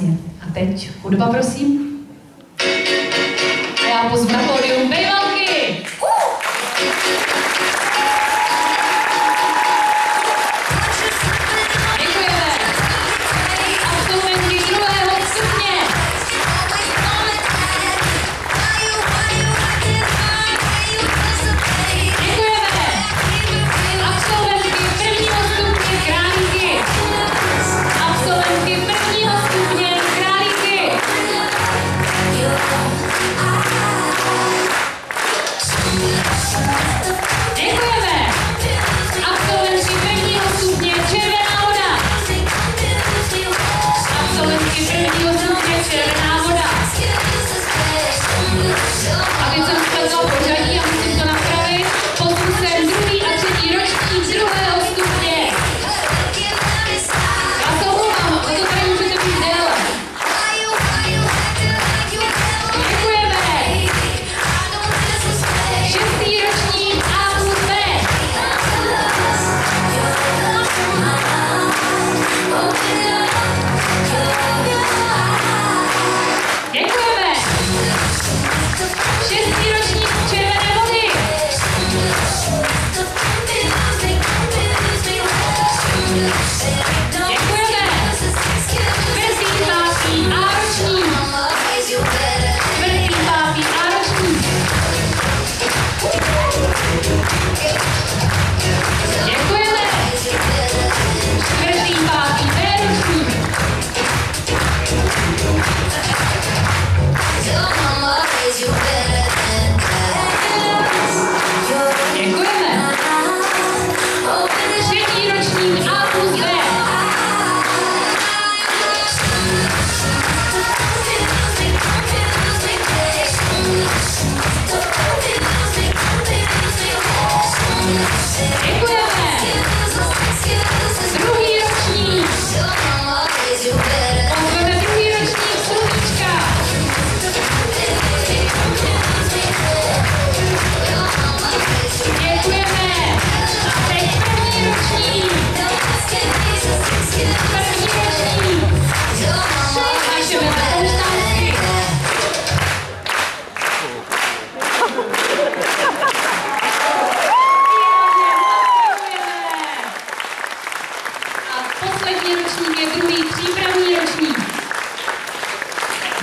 krásně. A teď hudba, prosím. A já pozvu na pódium Bejla. you.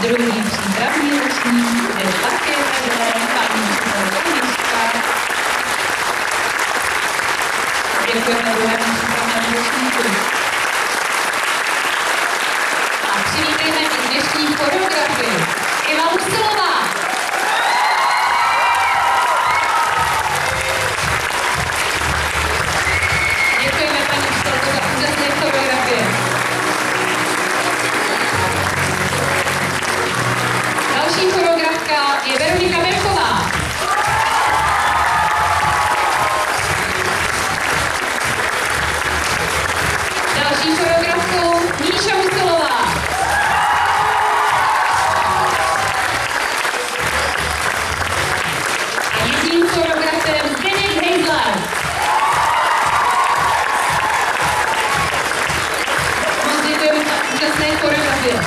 budou mít zdravý roční, je také tady paní Konická. Děkujeme druhému přípravnému ročníku. A přivítejme i dnešní choreografii. Danke. Ja,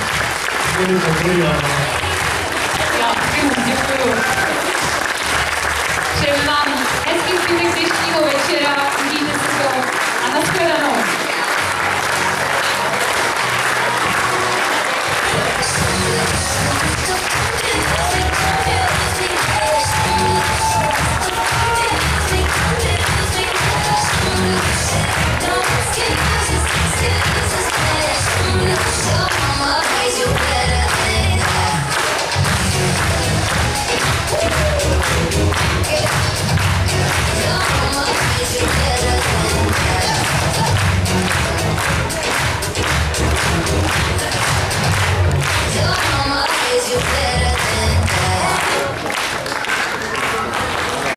vielen, vielen Dank. Schönen Abend. Herzlichen Glückwunsch, Tino.